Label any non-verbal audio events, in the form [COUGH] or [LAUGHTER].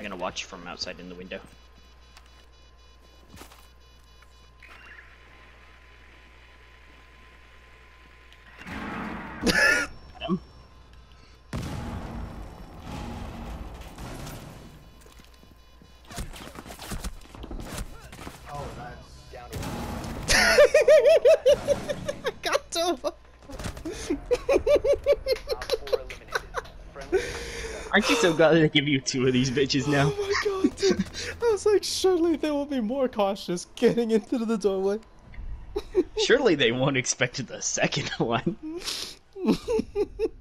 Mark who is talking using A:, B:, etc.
A: I'm gonna watch from outside in the window. Adam? [LAUGHS]
B: Oh, that's
C: Down [LAUGHS]
A: Aren't you so glad they give you two of these bitches now?
D: Oh my god, dude. I was like, surely they will be more cautious getting into the doorway.
A: Surely they won't expect the second [LAUGHS] one. [LAUGHS]